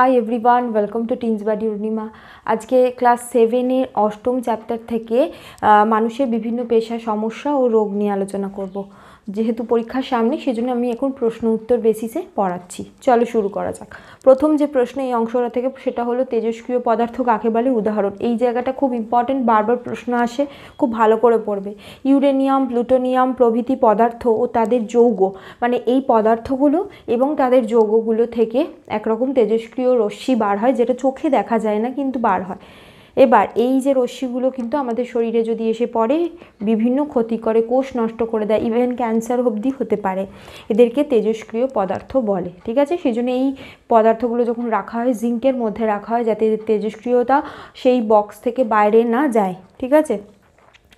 Hi everyone welcome to teens buddy Arunima আজকে class সেভেনের অষ্টম চ্যাপ্টার থেকে মানুষের বিভিন্ন পেশা, সমস্যা ও রোগ নিয়ে আলোচনা করব। যেহেতু পরীক্ষার সামনে, সেজন্য আমি এখন প্রশ্ন উত্তর বেসিসে পড়াচ্ছি। চলো শুরু করা যাক। প্রথম যে প্রশ্ন এই অংশটা থেকে, সেটা হলো তেজস্ক্রিয় পদার্থ কাকে বলে? উদাহরণ, এই জায়গাটা খুব ইম্পর্টেন্ট বারবার প্রশ্ন আসে, খুব ভালো করে পড়বে। ইউরেনিয়াম, প্লুটোনিয়াম প্রভৃতি পদার্থ ও তাদের যৌগ মানে এই পদার্থগুলো এবং তাদের যৌগগুলো থেকে একরকম তেজস্ক্রিয় রশ্মি বার হয়, যেটা চোখে দেখা যায় না, কিন্তু বার হয়। এবার এই যে রশ্মিগুলো কিন্তু আমাদের শরীরে যদি এসে পড়ে, বিভিন্ন ক্ষতি করে, কোষ নষ্ট করে দেয় ইভেন ক্যান্সার অবধি হতে পারে, এদেরকে তেজস্ক্রিয় পদার্থ বলে, ঠিক আছে? সেই জন্য এই পদার্থগুলো যখন রাখা হয় জিঙ্কের মধ্যে রাখা হয়, যাতে তেজস্ক্রিয়তা সেই বক্স থেকে বাইরে না যায়, ঠিক আছে?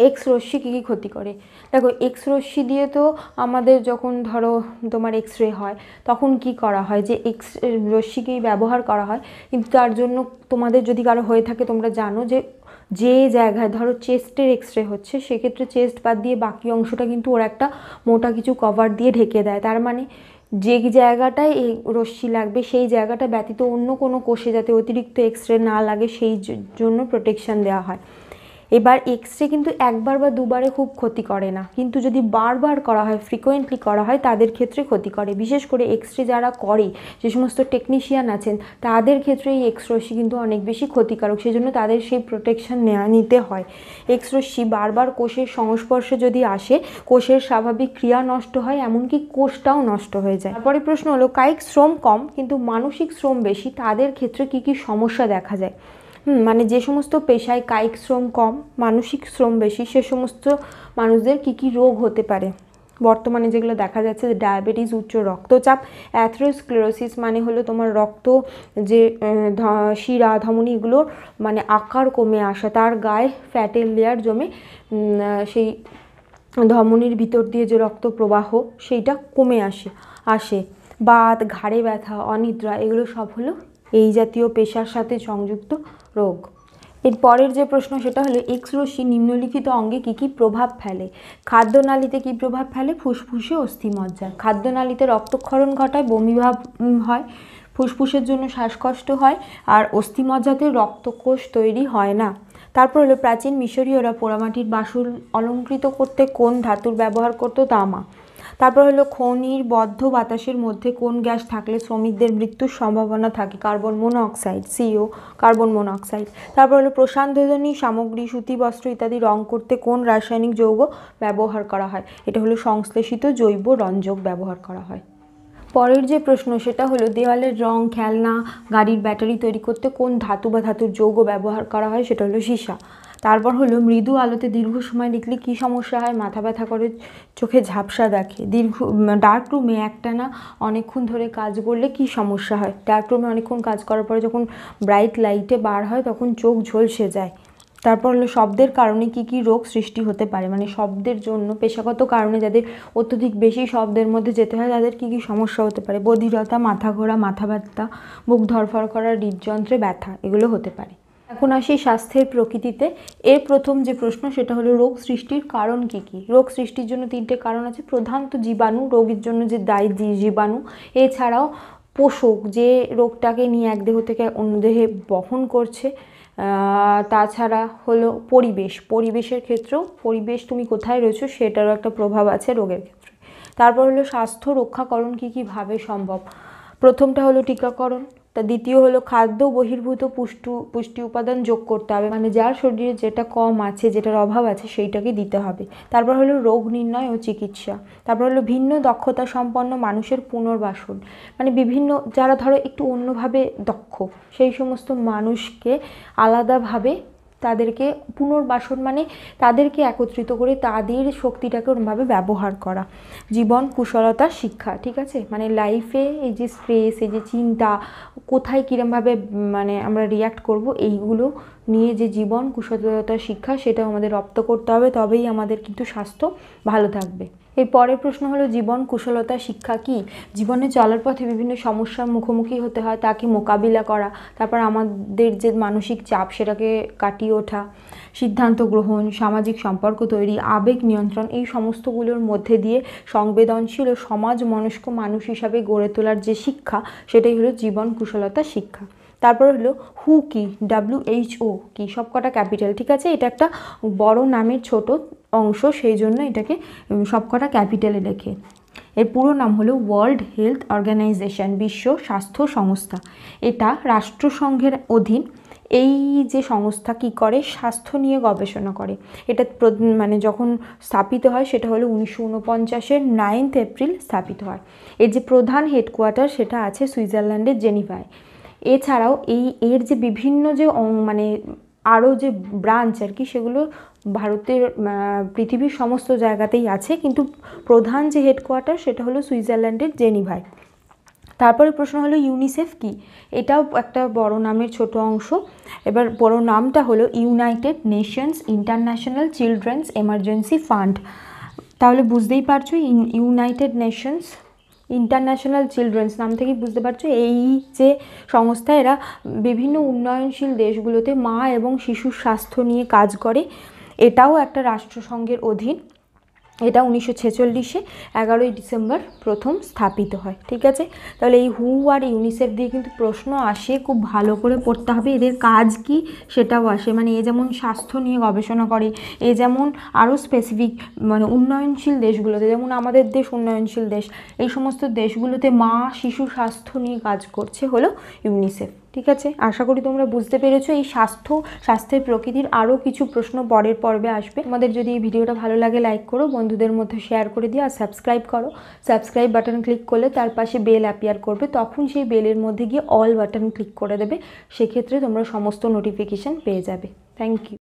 এক্স রশ্মি কী কী ক্ষতি করে? দেখো এক্স রশ্মি দিয়ে তো আমাদের যখন ধরো তোমার এক্স রে হয়, তখন কি করা হয়? যে এক্স রশ্মিকেই ব্যবহার করা হয়, কিন্তু তার জন্য তোমাদের যদি কারও হয়ে থাকে, তোমরা জানো যে যে জায়গায় ধরো চেস্টের এক্স রে হচ্ছে, সেক্ষেত্রে চেস্ট বাদ দিয়ে বাকি অংশটা কিন্তু ওরা একটা মোটা কিছু কভার দিয়ে ঢেকে দেয়। তার মানে যে জায়গাটায় এই রশ্মি লাগবে, সেই জায়গাটা ব্যতীত অন্য কোনো কোষে যাতে অতিরিক্ত এক্স রে না লাগে, সেই জন্য প্রোটেকশন দেওয়া হয়। এবার এক্স রে কিন্তু একবার বা দুবারে খুব ক্ষতি করে না। কিন্তু যদি বারবার করা হয় ফ্রিকোয়েন্টলি করা হয়, তাদের ক্ষেত্রে ক্ষতি করে। বিশেষ করে এক্স রে যারা করে, যে সমস্ত টেকনিশিয়ান আছেন, তাদের ক্ষেত্রে এই এক্স রশ্মি কিন্তু অনেক বেশি ক্ষতিকারক। সেজন্য তাদের সেই প্রোটেকশন নেওয়া নিতে হয়। এক্স রশ্মি বারবার কোষের সংস্পর্শে যদি আসে, কোষের স্বাভাবিক ক্রিয়া নষ্ট হয়, এমনকি কোষটাও নষ্ট হয়ে যায়। তারপরে প্রশ্ন হলো, কায়িক শ্রম কম, কিন্তু মানসিক শ্রম বেশি, তাদের ক্ষেত্রে কি কি সমস্যা দেখা যায়? মানে যে সমস্ত পেশায় কায়িক শ্রম কম, মানসিক শ্রম বেশি, সে সমস্ত মানুষদের কি কি রোগ হতে পারে? বর্তমানে যেগুলো দেখা যাচ্ছে যে ডায়াবেটিস, উচ্চ রক্তচাপ, অ্যাথ্রোস্ক্লেরোসিস মানে হলো তোমার রক্ত যে শিরা, ধমনী এগুলোর মানে আকার কমে আসা, তার গায়ে ফ্যাটের লেয়ার জমে সেই ধমনীর ভিতর দিয়ে যে রক্ত প্রবাহ, সেইটা কমে আসে আসে। বাত, ঘাড়ে ব্যথা, অনিদ্রা এগুলো সব হলো এই জাতীয় পেশার সাথে সংযুক্ত রোগ। এর পরের যে প্রশ্ন, সেটা হলো এক্স রশ্মি নিম্নলিখিত অঙ্গে কী কী প্রভাব ফেলে? খাদ্যনালীতে কী প্রভাব ফেলে? ফুসফুসে অস্থিমজ্জায় খাদ্যনালীতে রক্তক্ষরণ ঘটায় বমিভাব হয়, ফুসফুসের জন্য শ্বাসকষ্ট হয়, আর অস্থিমজ্জাতে রক্তকোষ তৈরি হয় না। তারপর হলো, প্রাচীন মিশরীয়রা পোড়ামাটির বাসন অলঙ্কৃত করতে কোন ধাতুর ব্যবহার করতো? তামা। তারপর হলো খনির বদ্ধ বাতাসের মধ্যে কোন গ্যাস থাকলে শ্রমিকদের মৃত্যুর সম্ভাবনা থাকে? Carbon monoxide CO, carbon monoxide তারপর হলো প্রসাধনী সামগ্রী, সুতি, বস্ত্র ইত্যাদি রং করতে কোন রাসায়নিক যৌগ ব্যবহার করা হয়? এটা হলো সংশ্লেষিত জৈব রঞ্জক ব্যবহার করা হয়। পরের যে প্রশ্ন, সেটা হলো দেওয়ালের রং, খেলনা, গাড়ির ব্যাটারি তৈরি করতে কোন ধাতু বা ধাতুর যৌগ ব্যবহার করা হয়? সেটা হলো সীসা। তারপর হলো মৃদু আলোতে দীর্ঘ সময় লিখলে কী সমস্যা হয়? মাথা ব্যথা করে, চোখে ঝাপসা দেখে। দীর্ঘ ডার্ক রুমে একটানা অনেকক্ষণ ধরে কাজ করলে কী সমস্যা হয়? ডার্ক রুমে অনেকক্ষণ কাজ করার পরে যখন ব্রাইট লাইটে বার হয় তখন চোখ ঝলসে যায়। তারপর হলো শব্দের কারণে কি কি রোগ সৃষ্টি হতে পারে? মানে শব্দের জন্য, পেশাগত কারণে যাদের অত্যধিক বেশি শব্দের মধ্যে যেতে হয়, তাদের কি কি সমস্যা হতে পারে? বধিরতা মাথা ঘোরা মাথা ব্যথা বুক ধরফর করা, হৃদযন্ত্রে ব্যথা, এগুলো হতে পারে। এখন আসি স্বাস্থ্যের প্রকৃতিতে। এর প্রথম যে প্রশ্ন, সেটা হলো রোগ সৃষ্টির কারণ কি কি? রোগ সৃষ্টির জন্য তিনটে কারণ আছে। প্রধানত জীবাণু, রোগীর জন্য যে দায়ী জীবাণু। এছাড়াও পোষক, যে রোগটাকে নিয়ে এক দেহ থেকে অন্য দেহে বহন করছে তাছাড়া হলো পরিবেশ। পরিবেশের ক্ষেত্রেও, পরিবেশ তুমি কোথায় রয়েছো, সেটারও একটা প্রভাব আছে রোগের ক্ষেত্রে। তারপর হলো স্বাস্থ্য রক্ষাকরণ কী কীভাবে সম্ভব? প্রথমটা হলো টিকাকরণ। তা দ্বিতীয় হলো খাদ্য বহির্ভূত পুষ্টি পুষ্টি উপাদান যোগ করতে হবে। মানে যার শরীরে যেটা কম আছে, যেটার অভাব আছে, সেইটাকে দিতে হবে। তারপর হলো রোগ নির্ণয় ও চিকিৎসা। তারপর হলো ভিন্ন দক্ষতা সম্পন্ন মানুষের পুনর্বাসন। মানে বিভিন্ন, যারা ধরো একটু অন্যভাবে দক্ষ, সেই সমস্ত মানুষকে আলাদাভাবে তাদেরকে পুনর্বাসন মানে তাদেরকে একত্রিত করে তাদের শক্তিটাকে ওরমভাবে ব্যবহার করা। জীবন, কুশলতা, শিক্ষা, ঠিক আছে? মানে লাইফে এই যে স্ট্রেস এই যে চিন্তা, কোথায় কীরমভাবে মানে আমরা রিয়াক্ট করব, এইগুলো নিয়ে যে জীবন কুশলতার শিক্ষা, সেটাও আমাদের রপ্ত করতে হবে। তবেই আমাদের কিন্তু স্বাস্থ্য ভালো থাকবে। এর পরের প্রশ্ন হলো, জীবন, কুশলতা, শিক্ষা কি? জীবনে চলার পথে বিভিন্ন সমস্যার মুখোমুখি হতে হয় তাকে মোকাবিলা করা? তারপর আমাদের যে মানসিক চাপ, সেটাকে কাটিয়ে ওঠা, সিদ্ধান্ত গ্রহণ, সামাজিক সম্পর্ক তৈরি, আবেগ নিয়ন্ত্রণ, এই সমস্তগুলোর মধ্যে দিয়ে সংবেদনশীল ও সমাজ মনস্ক মানুষ হিসাবে গড়ে তোলার যে শিক্ষা, সেটাই হলো জীবন, কুশলতা, শিক্ষা। তারপর হলো, হু কি? ডাব্লিউ এইচ ও কি? সবকটা ক্যাপিটাল, ঠিক আছে? এটা একটা বড় নামের ছোট অংশ, সেই জন্য এটাকে সবকটা ক্যাপিটালে লেখে। এর পুরো নাম হলো ওয়ার্ল্ড হেলথ অর্গানাইজেশন বিশ্ব স্বাস্থ্য সংস্থা। এটা রাষ্ট্রসংঘের অধীন। এই যে সংস্থা কি করে? স্বাস্থ্য নিয়ে গবেষণা করে। এটা মানে যখন স্থাপিত হয়, সেটা হলো উনিশশো উনপঞ্চাশের নাইনথ এপ্রিল স্থাপিত হয়। এর যে প্রধান হেডকোয়ার্টার সেটা আছে সুইজারল্যান্ডের জেনিভায়। এছাড়াও এই, এর যে বিভিন্ন যে মানে আরও যে ব্রাঞ্চ আর কি, সেগুলো ভারতের পৃথিবীর সমস্ত জায়গাতেই আছে, কিন্তু প্রধান যে হেডকোয়ার্টার সেটা হলো সুইজারল্যান্ডের জেনিভায়। তারপরে প্রশ্ন হলো ইউনিসেফ কি? এটাও একটা বড় নামের ছোট অংশ। এবার বড় নামটা হলো United Nations International Children's Emergency Fund. তাহলে বুঝতেই পারছ ইউনাইটেড নেশনস ইন্টারন্যাশনাল চিলড্রেন্স, নাম থেকেই বুঝতে পারছ, এই যে সংস্থা, এরা বিভিন্ন উন্নয়নশীল দেশগুলোতে মা এবং শিশুর স্বাস্থ্য নিয়ে কাজ করে। এটাও একটা রাষ্ট্রসংঘের অধীন। এটা উনিশশো ছেচল্লিশে এগারোই ডিসেম্বর প্রথম স্থাপিত হয়, ঠিক আছে? তাহলে এই হু আর ইউনিসেফ দিয়ে কিন্তু প্রশ্ন আসে, খুব ভালো করে পড়তে হবে। এদের কাজ কি সেটাও আসে। মানে এ যেমন স্বাস্থ্য নিয়ে গবেষণা করে, এ যেমন আরও স্পেসিফিক মানে উন্নয়নশীল দেশগুলোতে, যেমন আমাদের দেশ উন্নয়নশীল দেশ, এই সমস্ত দেশগুলোতে মা শিশু স্বাস্থ্য নিয়ে কাজ করছে হলো ইউনিসেফ। ঠিক আছে? আশা করি তোমরা বুঝতে পেরেছ। এই স্বাস্থ্য, স্বাস্থ্যের প্রকৃতির আরও কিছু প্রশ্ন পরের পর্বে আসবে। আমাদের যদি এই ভিডিওটা ভালো লাগে লাইক করো, বন্ধুদের মধ্যে শেয়ার করে দিও আর সাবস্ক্রাইব করো। সাবস্ক্রাইব বাটন ক্লিক করলে তার পাশে বেল অ্যাপিয়ার করবে। তখন সেই বেলের মধ্যে গিয়ে অল বাটন ক্লিক করে দেবে। সেক্ষেত্রে তোমরা সমস্ত নোটিফিকেশান পেয়ে যাবে। Thank you